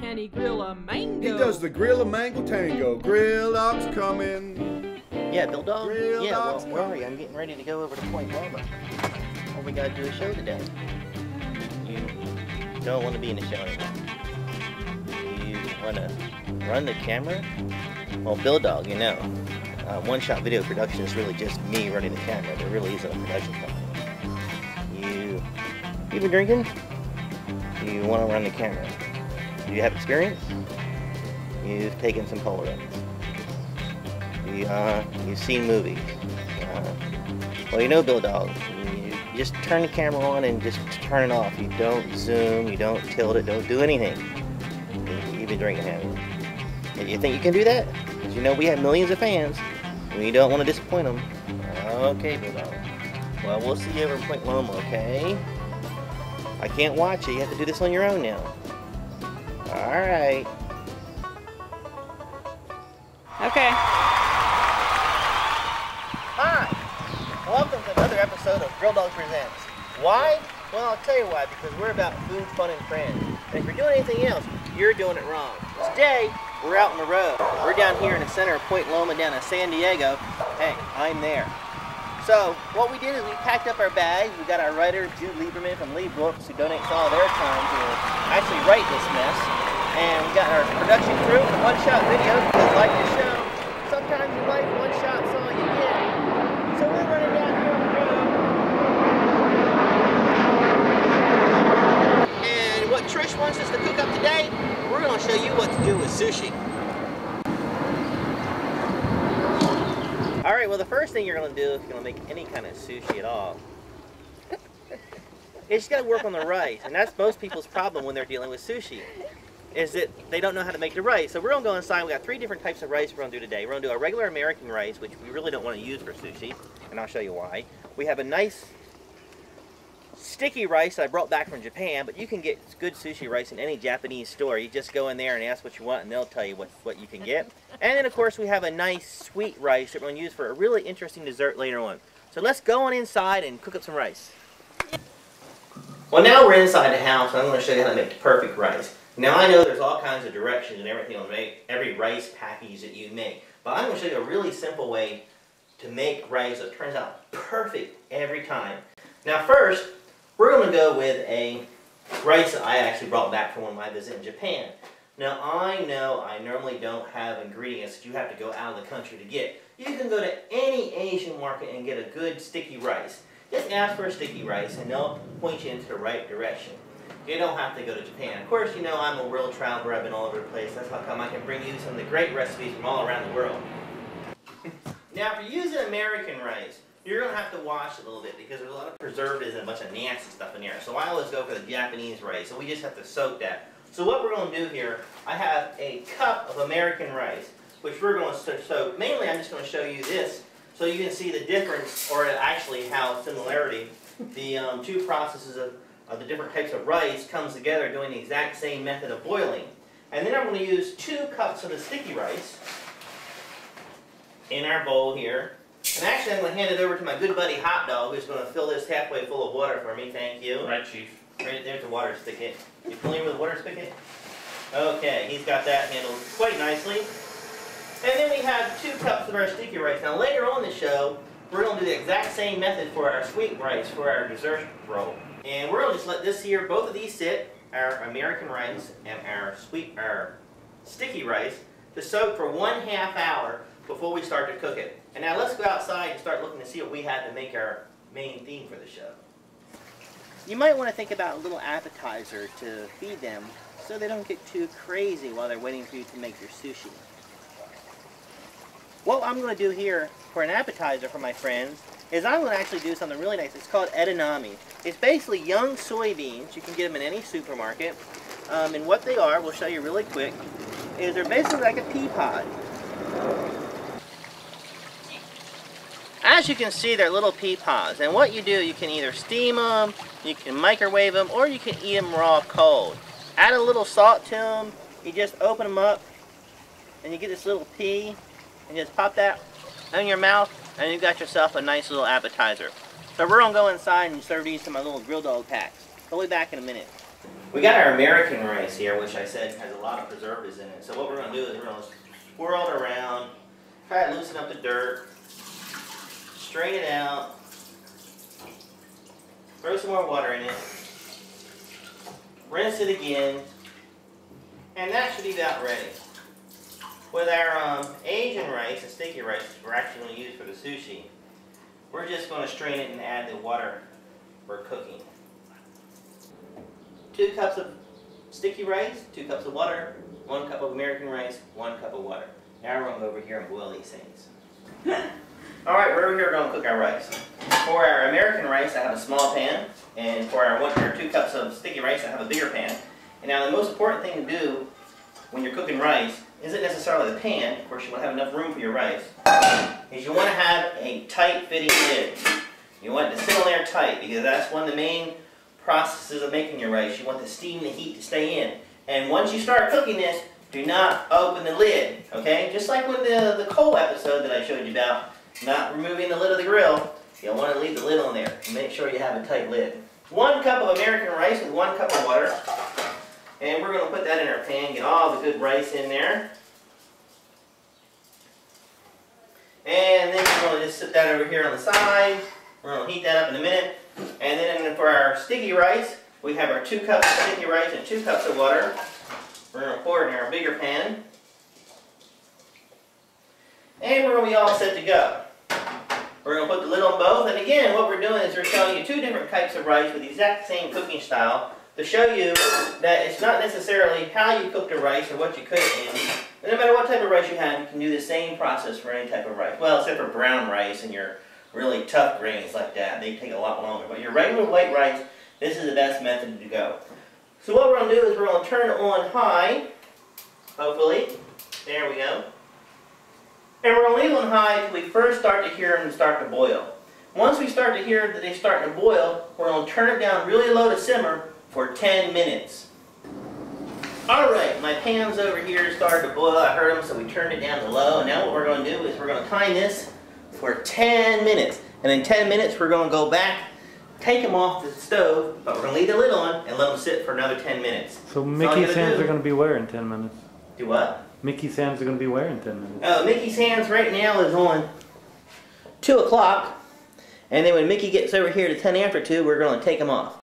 can he grill a mango? He does the grill a mango tango. Grill dog's coming. Yeah, Bill Dog? Real yeah, well, where are you? I'm getting ready to go over to Point Loma. Well, we gotta do a show today. You don't want to be in the show anymore. You want to run the camera? Well, Bill Dog, you know, uh, One Shot Video Production is really just me running the camera. There really isn't a production company. You, you been drinking? You want to run the camera? Do you have experience? You've taken some Polaroids. You, uh, you've seen movies. Uh, well, you know Bill Dog. You just turn the camera on and just turn it off. You don't zoom, you don't tilt it, don't do anything. You- You've been drinking, haven't you? And you think you can do that? Because you know we have millions of fans. We don't want to disappoint them. Okay, Bill Dog. Well, we'll see you over in Point Loma, okay? I can't watch it. You have to do this on your own now. All right. Okay. Hi! Welcome to another episode of Grill Dog Presents. Why? Well, I'll tell you why, because we're about food, fun, and friends. And if you're doing anything else, you're doing it wrong. Today, we're out on the road. We're down here in the center of Point Loma down in San Diego. Hey, I'm there. So, what we did is we packed up our bags. We got our writer, Jude Lieberman from Lee Books, who donates all their time to actually write this mess. And we got our production crew from One Shot Videos, because like the show, sometimes in life, one shot's all you get. So we're running down here on the road. And what Trish wants us to cook up today, we're going to show you what to do with sushi. All right, well, the first thing you're going to do if you're going to make any kind of sushi at all is you got to work on the rice. And that's most people's problem when they're dealing with sushi is that they don't know how to make the rice. So we're gonna go inside. We got three different types of rice we're gonna do today. We're gonna do a regular American rice, which we really don't want to use for sushi, and I'll show you why. We have a nice sticky rice that I brought back from Japan, but you can get good sushi rice in any Japanese store. You just go in there and ask what you want, and they'll tell you what, what you can get. And then, of course, we have a nice sweet rice that we're gonna use for a really interesting dessert later on. So let's go on inside and cook up some rice. Well, now we're inside the house, and I'm going to show you how to make the perfect rice. Now, I know there's all kinds of directions and everything on make every rice package that you make, but I'm going to show you a really simple way to make rice that turns out perfect every time. Now, first, we're going to go with a rice that I actually brought back from one of my visits in Japan. Now, I know I normally don't have ingredients that you have to go out of the country to get. You can go to any Asian market and get a good sticky rice. Just ask for a sticky rice and they'll point you into the right direction. You don't have to go to Japan. Of course, you know I'm a world traveler. I've been all over the place. That's how come I can bring you some of the great recipes from all around the world. now, if you're using American rice, you're going to have to wash a little bit because there's a lot of preservatives and a bunch of nasty stuff in there. So I always go for the Japanese rice, so we just have to soak that. So what we're going to do here, I have a cup of American rice, which we're going to soak. Mainly, I'm just going to show you this so you can see the difference, or actually how similarity, the um, two processes of, of the different types of rice comes together doing the exact same method of boiling. And then I'm going to use two cups of the sticky rice in our bowl here. And actually, I'm going to hand it over to my good buddy Hot Dog, who's going to fill this halfway full of water for me. Thank you. Right, Chief. Right there's the water spigot. You familiar with the water spigot? Okay, he's got that handled quite nicely. And then we have two cups of our sticky rice. Now later on in the show, we're going to do the exact same method for our sweet rice for our dessert roll. And we're going to just let this here, both of these sit, our American rice and our sweet, our sticky rice, to soak for one half hour before we start to cook it. And now let's go outside and start looking to see what we had to make our main theme for the show. You might want to think about a little appetizer to feed them so they don't get too crazy while they're waiting for you to make your sushi. What I'm going to do here for an appetizer for my friends is I'm going to actually do something really nice. It's called edamame. It's basically young soybeans. You can get them in any supermarket. Um, and what they are, we'll show you really quick, is they're basically like a pea pod. As you can see, they're little pea pods. And what you do, you can either steam them, you can microwave them, or you can eat them raw cold. Add a little salt to them. You just open them up, and you get this little pea, and just pop that in your mouth, and you've got yourself a nice little appetizer. So we're gonna go inside and serve these to my little grill dog packs. I'll be back in a minute. We got our American rice here, which I said has a lot of preservatives in it. So what we're going to do is we're going to swirl it around, try to loosen up the dirt, strain it out, throw some more water in it, rinse it again, and that should be about ready. With our um, Asian rice, the sticky rice, we're actually going to use for the sushi, we're just going to strain it and add the water we're cooking. Two cups of sticky rice, two cups of water, one cup of American rice, one cup of water. Now we're going to go over here and boil these things. Alright, we're here going to cook our rice. For our American rice, I have a small pan, and for our one or two cups of sticky rice, I have a bigger pan. And now the most important thing to do when you're cooking rice isn't necessarily the pan, of course you want to have enough room for your rice, is you want to have a tight fitting lid. You want it to sit on there tight because that's one of the main processes of making your rice. You want the steam and the heat to stay in. And once you start cooking this, do not open the lid, okay? Just like with the, the coal episode that I showed you about, not removing the lid of the grill, you'll want to leave the lid on there make sure you have a tight lid. One cup of American rice with one cup of water. And we're going to put that in our pan, get all the good rice in there. And then we're going to just sit that over here on the side. We're going to heat that up in a minute. And then for our sticky rice, we have our two cups of sticky rice and two cups of water. We're going to pour it in our bigger pan. And we're going to be all set to go. We're going to put the lid on both. And again, what we're doing is we're showing you two different types of rice with the exact same cooking style to show you that it's not necessarily how you cook the rice or what you cook it in. And no matter what type of rice you have, you can do the same process for any type of rice. Well, except for brown rice and your really tough grains like that. They take a lot longer. But your regular white rice, this is the best method to go. So what we're going to do is we're going to turn on high, hopefully. There we go. And we're going to leave on high until we first start to hear them start to boil. Once we start to hear that they start to boil, we're going to turn it down really low to simmer for 10 minutes. Alright, my pan's over here started to boil. I heard them, so we turned it down to low. And now what we're going to do is we're going to time this for 10 minutes. And in 10 minutes, we're going to go back, take them off the stove, but we're going to leave the lid on and let them sit for another 10 minutes. So Mickey's hands do. are going to be where in 10 minutes? Do what? Mickey's hands are going to be in 10 minutes? Uh, Mickey's hands right now is on 2 o'clock. And then when Mickey gets over here to 10 after 2, we're going to take them off.